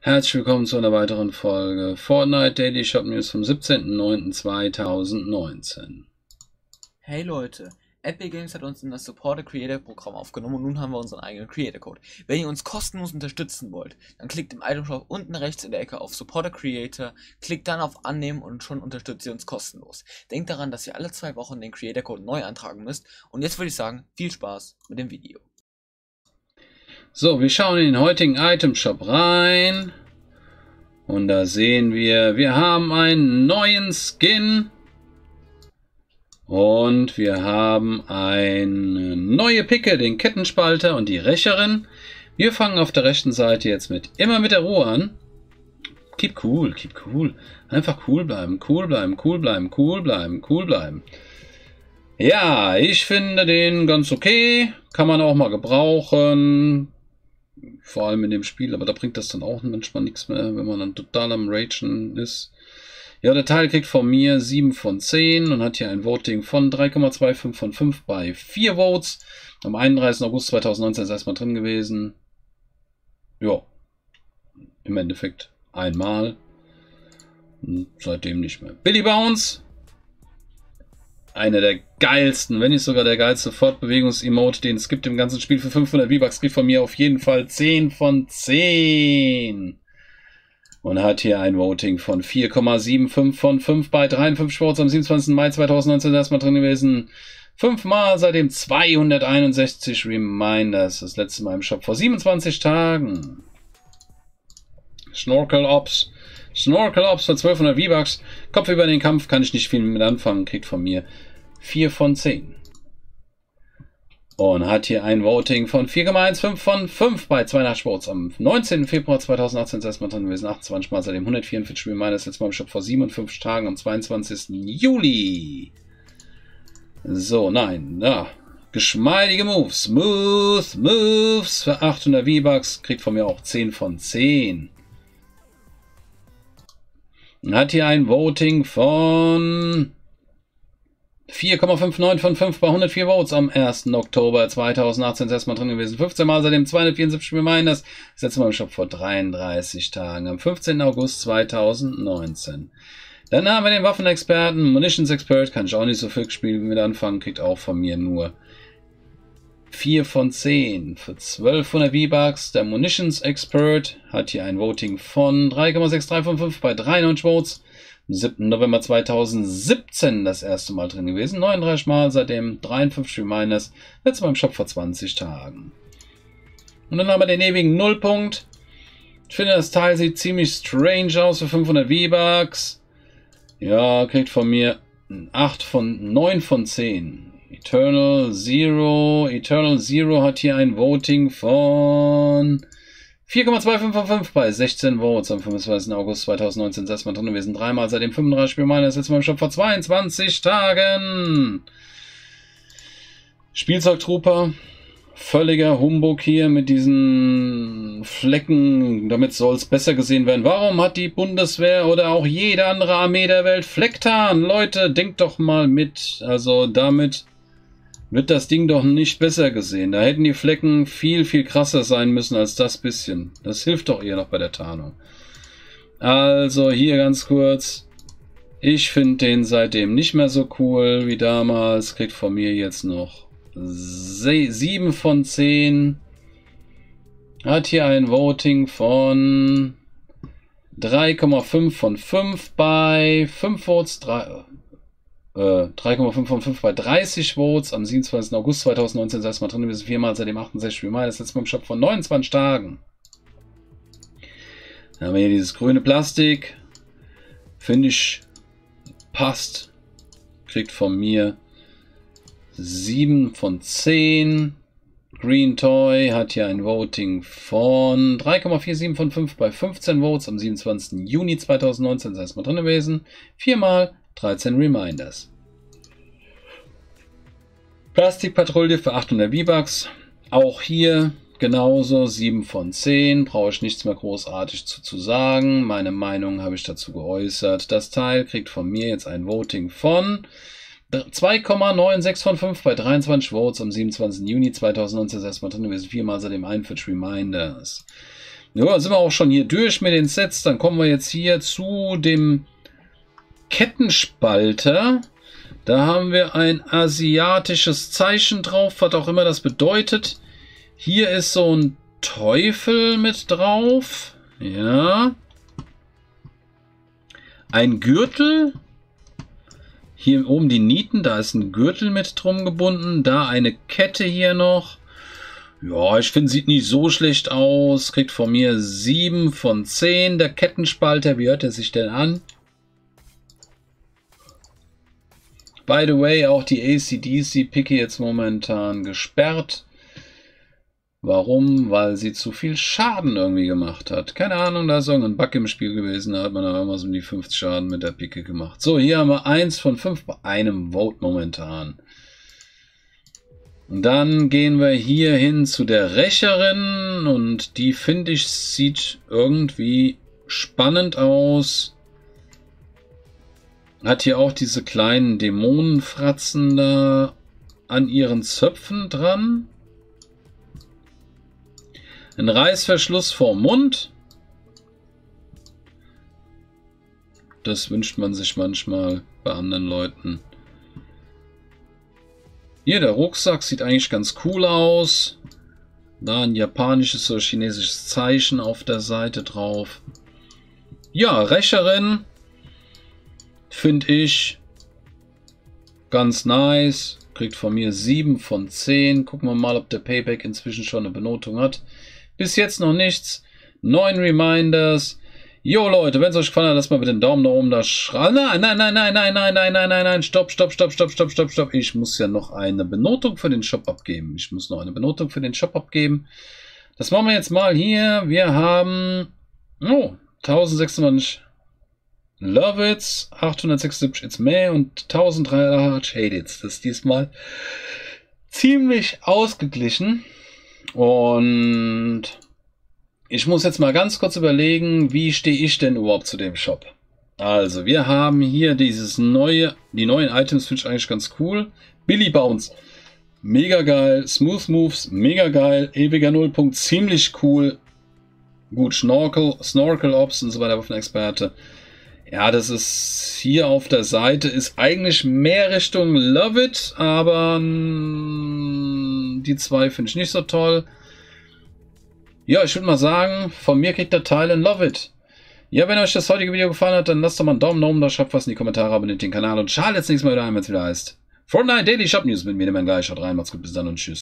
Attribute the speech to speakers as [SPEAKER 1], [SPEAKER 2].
[SPEAKER 1] Herzlich willkommen zu einer weiteren Folge Fortnite Daily Shop News vom 17.09.2019.
[SPEAKER 2] Hey Leute, Epic Games hat uns in das Support a Creator Programm aufgenommen und nun haben wir unseren eigenen Creator Code. Wenn ihr uns kostenlos unterstützen wollt, dann klickt im Item Shop unten rechts in der Ecke auf Support a Creator, klickt dann auf Annehmen und schon unterstützt ihr uns kostenlos. Denkt daran, dass ihr alle zwei Wochen den Creator Code neu antragen müsst und jetzt würde ich sagen, viel Spaß mit dem Video.
[SPEAKER 1] So, wir schauen in den heutigen Item Shop rein. Und da sehen wir, wir haben einen neuen Skin. Und wir haben eine neue Picke, den Kettenspalter und die Rächerin. Wir fangen auf der rechten Seite jetzt mit immer mit der Ruhe an. Keep cool, keep cool. Einfach cool bleiben, cool bleiben, cool bleiben, cool bleiben, cool bleiben. Ja, ich finde den ganz okay. Kann man auch mal gebrauchen vor allem in dem Spiel, aber da bringt das dann auch manchmal nichts mehr, wenn man dann total am Ragen ist. Ja, der Teil kriegt von mir 7 von 10 und hat hier ein Voting von 3,25 von 5 bei 4 Votes. Am 31. August 2019 ist erstmal drin gewesen. Ja, im Endeffekt einmal. Und seitdem nicht mehr. Billy Bounce einer der geilsten, wenn nicht sogar der geilste Fortbewegungs-Emote, den es gibt im ganzen Spiel für 500 V-Bucks, kriegt von mir auf jeden Fall 10 von 10. Und hat hier ein Voting von 4,75 von 5 bei 53 Votes am 27. Mai 2019 erstmal drin gewesen. Fünfmal seitdem 261 Reminders. Das letzte Mal im Shop vor 27 Tagen. Snorkel Ops. Snorkel Ops für 1200 V-Bucks. Kopf über den Kampf kann ich nicht viel mit anfangen. Kriegt von mir 4 von 10. Und hat hier ein Voting von 4,15 von 5 bei 82 Sports am 19. Februar 2018 ist erstmal drin gewesen. 28 Mal seitdem 144 Spiel meines letztes Mal im Shop vor 57 Tagen am 22. Juli. So, nein, ja. Geschmeidige Moves. Smooth Moves für 800 V-Bucks. Kriegt von mir auch 10 von 10. Hat hier ein Voting von 4,59 von 5 bei 104 Votes am 1. Oktober 2018 ist erstmal drin gewesen. 15 Mal seitdem 274 Reminders. Das letzte Mal im Shop vor 33 Tagen. Am 15. August 2019. Dann haben wir den Waffenexperten, Munitions Expert. Kann ich auch nicht so viel Spiel mit anfangen. Kriegt auch von mir nur 4 von 10 für 1200 V-Bucks. Der Munitions Expert hat hier ein Voting von 3,63 von 5 bei 93 Votes. 7. November 2017 das erste Mal drin gewesen. 39 Mal, seitdem 53 Reminders. Letztes Mal im Shop vor 20 Tagen. Und dann haben wir den ewigen Nullpunkt. Ich finde, das Teil sieht ziemlich strange aus für 500 V-Bucks. Ja, kriegt von mir 8 von 9 von 10. Eternal Zero. Eternal Zero hat hier ein Voting von 4,255 bei 16 Votes am 25. August 2019 ist erstmal drin gewesen. Dreimal seit dem 35 Spiel meines letzten Mal im Shop vor 22 Tagen. Spielzeugtrooper. Völliger Humbug hier mit diesen Flecken. Damit soll es besser gesehen werden. Warum hat die Bundeswehr oder auch jede andere Armee der Welt Flecktarn? Leute, denkt doch mal mit. Also damit wird das Ding doch nicht besser gesehen. Da hätten die Flecken viel, viel krasser sein müssen als das bisschen. Das hilft doch eher noch bei der Tarnung. Also hier ganz kurz. Ich finde den seitdem nicht mehr so cool wie damals. Kriegt von mir jetzt noch 7 von 10. Hat hier ein Voting von 3,5 von 5 bei 5 Votes. 3, 3,5 von 5 bei 30 Votes. Am 27. August 2019 ist erstmal drin gewesen. Viermal seit dem 68. Mai. Das letzte Mal im Shop von 29 Tagen. Dann haben wir hier dieses grüne Plastik. Finde ich passt. Kriegt von mir 7 von 10. Green Toy hat hier ein Voting von 3,47 von 5 bei 15 Votes am 27. Juni 2019 ist erstmal drin gewesen. Viermal 13 Reminders. Plastikpatrouille für 800 V-Bucks. Auch hier genauso 7 von 10. Brauche ich nichts mehr großartig zu, zu sagen. Meine Meinung habe ich dazu geäußert. Das Teil kriegt von mir jetzt ein Voting von 2,96 von 5 bei 23 Votes am 27. Juni 2019 ist erstmal drin gewesen. Viermal seitdem 41 Reminders. Ja, sind wir auch schon hier durch mit den Sets. Dann kommen wir jetzt hier zu dem Kettenspalter. Da haben wir ein asiatisches Zeichen drauf, was auch immer das bedeutet. Hier ist so ein Teufel mit drauf. Ja. Ein Gürtel. Hier oben die Nieten, da ist ein Gürtel mit drum gebunden. Da eine Kette hier noch. Ja, ich finde, sieht nicht so schlecht aus. Kriegt von mir 7 von 10. Der Kettenspalter, wie hört er sich denn an? By the way, auch die ACDC-Picke jetzt momentan gesperrt. Warum? Weil sie zu viel Schaden irgendwie gemacht hat. Keine Ahnung, da ist irgendein Bug im Spiel gewesen. Da hat man aber immer so um die 50 Schaden mit der Picke gemacht. So, hier haben wir 1 von 5 bei einem Vote momentan. Und dann gehen wir hier hin zu der Rächerin. Und die, finde ich, sieht irgendwie spannend aus. Hat hier auch diese kleinen Dämonenfratzen da an ihren Zöpfen dran. Ein Reißverschluss vorm Mund. Das wünscht man sich manchmal bei anderen Leuten. Hier, der Rucksack sieht eigentlich ganz cool aus. Da ein japanisches oder chinesisches Zeichen auf der Seite drauf. Ja, Rächerin Finde ich ganz nice. Kriegt von mir 7 von 10. Gucken wir mal, ob der Payback inzwischen schon eine Benotung hat. Bis jetzt noch nichts. 9 Reminders. Jo Leute, wenn es euch gefallen hat, lasst mal bitte den Daumen nach oben da schreiben. Nein, nein, nein, nein, nein, nein, nein, nein, nein, nein, stopp, stopp, stopp, stopp, stopp, stopp, stopp. Ich muss ja noch eine Benotung für den Shop abgeben. Ich muss noch eine Benotung für den Shop abgeben. Das machen wir jetzt mal hier. Wir haben, oh, 1600 Love It, 876 It's May und 1300 Hate It. Das ist diesmal ziemlich ausgeglichen. Und ich muss jetzt mal ganz kurz überlegen, wie stehe ich denn überhaupt zu dem Shop? Also, wir haben hier dieses neue, die neuen Items finde ich eigentlich ganz cool. Billy Bounce, mega geil. Smooth Moves, mega geil. Ewiger Nullpunkt, ziemlich cool. Gut, Snorkel, Snorkel Ops und so weiter, Waffenexperte. Ja, das ist hier auf der Seite, ist eigentlich mehr Richtung Love It, aber mh, die zwei finde ich nicht so toll. Ja, ich würde mal sagen, von mir kriegt der Teil ein Love It. Ja, wenn euch das heutige Video gefallen hat, dann lasst doch mal einen Daumen nach oben da, schreibt was in die Kommentare, abonniert den Kanal und schalt jetzt nächstes Mal wieder ein, wenn es wieder heißt Fortnite Daily Shop News mit mir, dem Guy. Schaut rein, macht's gut, bis dann und tschüss.